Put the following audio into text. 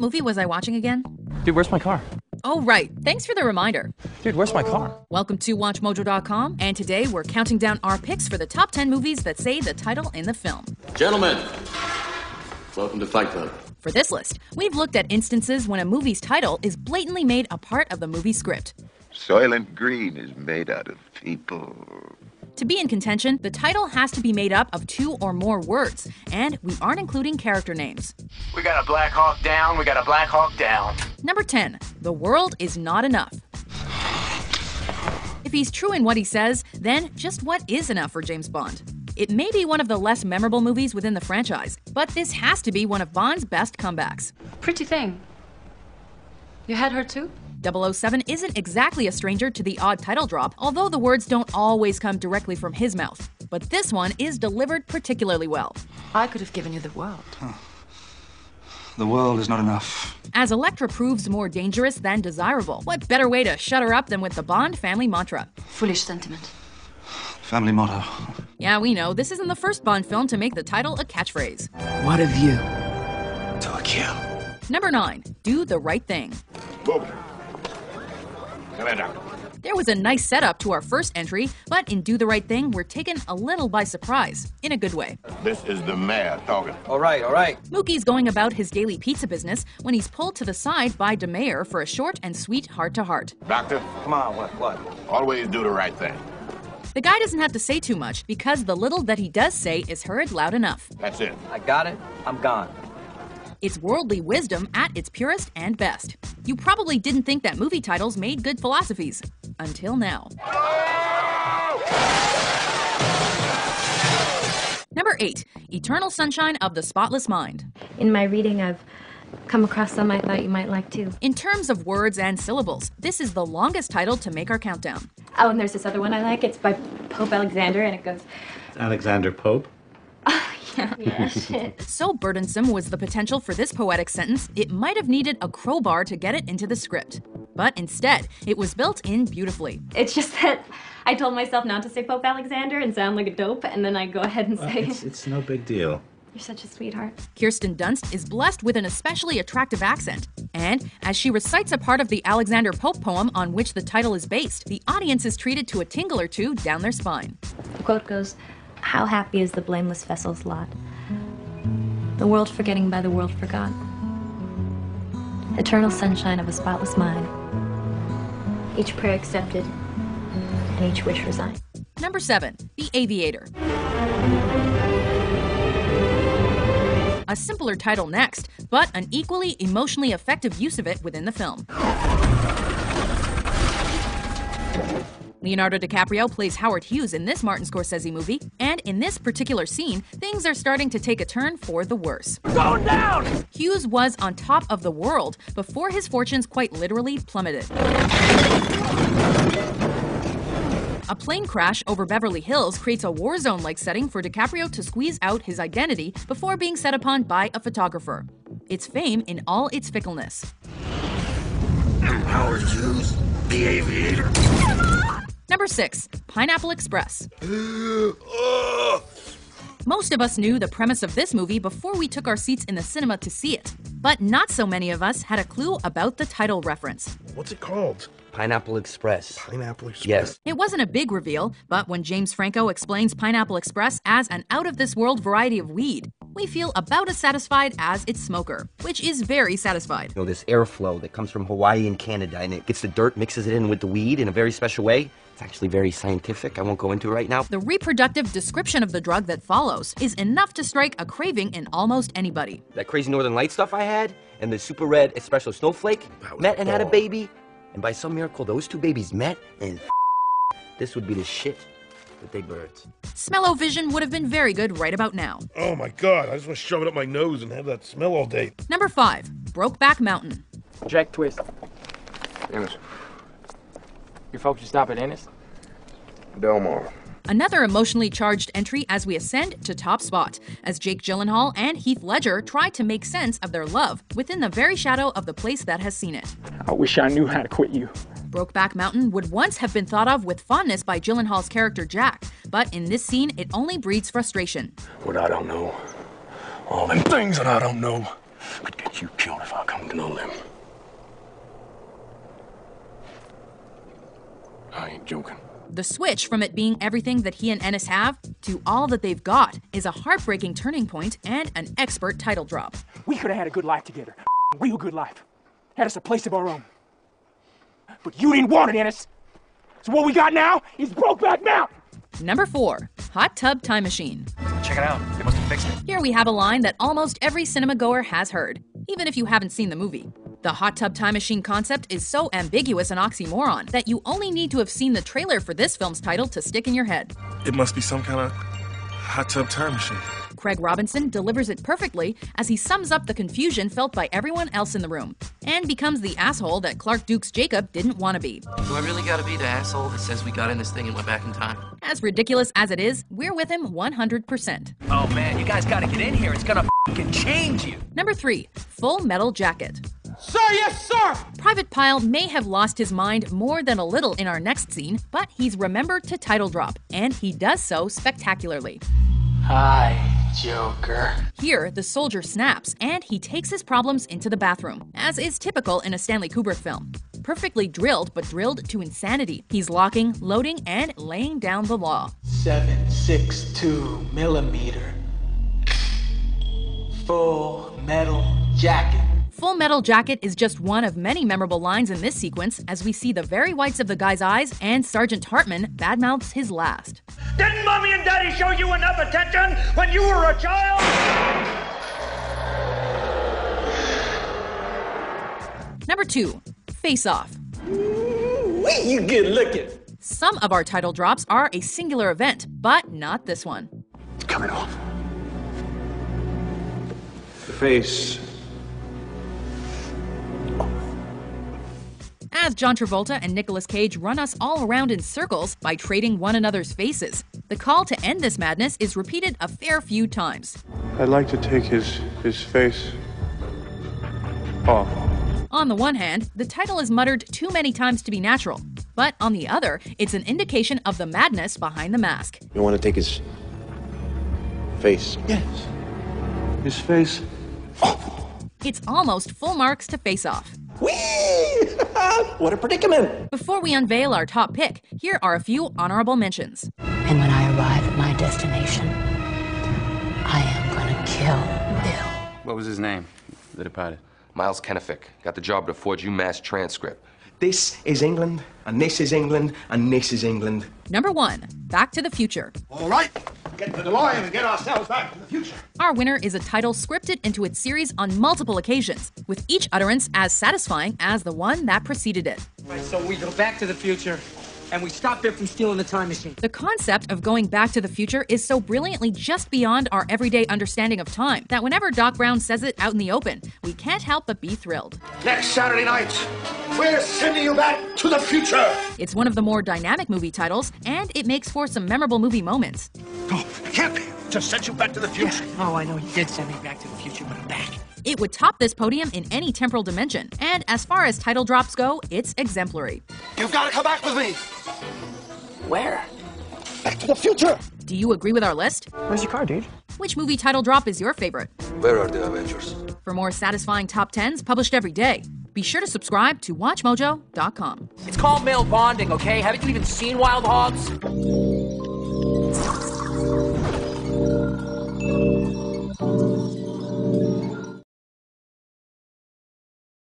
What movie was I watching again? Dude, where's my car? Oh, right. Thanks for the reminder. Dude, where's my car? Welcome to WatchMojo.com, and today we're counting down our picks for the top 10 movies that say the title in the film. Gentlemen, welcome to Fight Club. For this list, we've looked at instances when a movie's title is blatantly made a part of the movie script. Soylent Green is made out of people. To be in contention, the title has to be made up of two or more words, and we aren't including character names. We got a Black Hawk down, we got a Black Hawk down. Number 10, The World is Not Enough. If he's true in what he says, then just what is enough for James Bond? It may be one of the less memorable movies within the franchise, but this has to be one of Bond's best comebacks. Pretty thing. You had her too? 007 isn't exactly a stranger to the odd title drop, although the words don't always come directly from his mouth. But this one is delivered particularly well. I could have given you the world. The world is not enough. As Elektra proves more dangerous than desirable, what better way to shut her up than with the Bond family mantra? Foolish sentiment. Family motto. Yeah, we know, this isn't the first Bond film to make the title a catchphrase. What a you? To a kill. Number 9, Do the Right Thing. Boom. Come. There was a nice setup to our first entry, but in Do the Right Thing, we're taken a little by surprise, in a good way. This is the mayor talking. All right, all right. Mookie's going about his daily pizza business when he's pulled to the side by Da Mayor for a short and sweet heart to heart. Doctor, Come on, what, what? always do the right thing. The guy doesn't have to say too much because the little that he does say is heard loud enough. That's it. I got it, I'm gone. It's worldly wisdom at its purest and best. You probably didn't think that movie titles made good philosophies. Until now. Number 8 Eternal Sunshine of the Spotless Mind. In my reading, I've come across some I thought you might like too. In terms of words and syllables, this is the longest title to make our countdown. Oh, and there's this other one I like. It's by Pope Alexander, and it goes, Alexander Pope? Yeah, yeah. So burdensome was the potential for this poetic sentence, it might have needed a crowbar to get it into the script. But instead, it was built in beautifully. It's just that I told myself not to say Pope Alexander and sound like a dope, and then I go ahead and say, It's, it's no big deal. You're such a sweetheart. Kirsten Dunst is blessed with an especially attractive accent. And as she recites a part of the Alexander Pope poem on which the title is based, the audience is treated to a tingle or two down their spine. The quote goes, How happy is the blameless vessel's lot? The world forgetting by the world forgot. Eternal sunshine of a spotless mind. Each prayer accepted, and each wish resigned. Number 7. The Aviator. A simpler title next, but an equally emotionally effective use of it within the film. Leonardo DiCaprio plays Howard Hughes in this Martin Scorsese movie, and in this particular scene, things are starting to take a turn for the worse. Going down! Hughes was on top of the world before his fortunes quite literally plummeted. A plane crash over Beverly Hills creates a war zone like setting for DiCaprio to squeeze out his identity before being set upon by a photographer. It's fame in all its fickleness. Howard Hughes, the aviator. Number 6 Pineapple Express. Most of us knew the premise of this movie before we took our seats in the cinema to see it, but not so many of us had a clue about the title reference. What's it called? Pineapple Express. Pineapple Express. Yes. It wasn't a big reveal, but when James Franco explains Pineapple Express as an out of this world variety of weed, we feel about as satisfied as its smoker, which is very satisfied. You know, this airflow that comes from Hawaii and Canada, and it gets the dirt, mixes it in with the weed in a very special way. It's actually very scientific. I won't go into it right now. The reproductive description of the drug that follows is enough to strike a craving in almost anybody. That crazy Northern Light stuff I had, and the super red espresso snowflake met and had a baby, and by some miracle, those two babies met, and this would be the shit that they birthed. Smell-O-Vision would have been very good right about now. Oh my god, I just want to shove it up my nose and have that smell all day. Number 5 Brokeback Mountain. Jack Twist. Ennis. Your folks just stop at Ennis? Del Mar. Another emotionally charged entry as we ascend to top spot, as Jake Gyllenhaal and Heath Ledger try to make sense of their love within the very shadow of the place that has seen it. I wish I knew how to quit you. Brokeback Mountain would once have been thought of with fondness by Gyllenhaal's character Jack, but in this scene it only breeds frustration. What I don't know. All them things that I don't know. Could get get you killed if I come to know them. I ain't joking. The switch from it being everything that he and Ennis have to all that they've got is a heartbreaking turning point and an expert title drop. We could have had a good life together. Real good life. Had us a place of our own. But you didn't want it, Ennis. So what we got now is Brokeback Mountain. Number 4. Hot Tub Time Machine. Check it out. They must have fixed it. Here we have a line that almost every cinema goer has heard, even if you haven't seen the movie. The hot tub time machine concept is so ambiguous and oxymoron that you only need to have seen the trailer for this film's title to stick in your head. It must be some kind of hot tub time machine. Craig Robinson delivers it perfectly as he sums up the confusion felt by everyone else in the room and becomes the asshole that Clark Duke's Jacob didn't want to be. Do I really gotta be the asshole that says we got in this thing and went back in time? As ridiculous as it is, we're with him 100%. Oh man, you guys gotta get in here. It's gonna fucking change you. Number 3. Full Metal Jacket. Sir, yes, sir! Private Pile may have lost his mind more than a little in our next scene, but he's remembered to title drop, and he does so spectacularly. Hi, Joker. Here, the soldier snaps, and he takes his problems into the bathroom, as is typical in a Stanley Kubrick film. Perfectly drilled, but drilled to insanity. He's locking, loading, and laying down the law. 762 millimeter. Full metal jacket. Full Metal Jacket is just one of many memorable lines in this sequence as we see the very whites of the guy's eyes and Sergeant Hartman badmouths his last. Didn't mommy and daddy show you enough attention when you were a child? Number 2. Face Off. You get looking. Some of our title drops are a singular event, but not this one. It's coming off. The face. As John Travolta and Nicolas Cage run us all around in circles by trading one another's faces, the call to end this madness is repeated a fair few times. I'd like to take his his face off. On the one hand, the title is muttered too many times to be natural, but on the other, it's an indication of the madness behind the mask. You want to take his face? Yes. His face. It's almost full marks to face off. Ah, what a predicament! Before we unveil our top pick, here are a few honorable mentions. And when I arrive at my destination, I am gonna kill Bill. What was his name? The departed. Miles Kennefic. Got the job to forge UMass transcript. This is England, and this is England, and this is England. Number one, Back to the Future. All right, get to the DeLorean and get ourselves back to the future. Our winner is a title scripted into its series on multiple occasions, with each utterance as satisfying as the one that preceded it. Right, so we go back to the future, and we stop Biff from stealing the time machine. The concept of going back to the future is so brilliantly just beyond our everyday understanding of time that whenever Doc Brown says it out in the open, we can't help but be thrilled. Next Saturday night, we're sending you back to the future. It's one of the more dynamic movie titles, and it makes for some memorable movie moments. Oh, it can't be. Just send you back to the future. Oh, I know you did send me back to the future, but I'm back. It would top this podium in any temporal dimension, and as far as title drops go, it's exemplary. You've got to come back with me. Where? Back to the future. Do you agree with our list? Where's your car, dude? Which movie title drop is your favorite? Where are the Avengers? For more satisfying top 10s published every day, be sure to subscribe to WatchMojo.com. It's called male bonding, okay? Haven't you even seen Wild Hogs?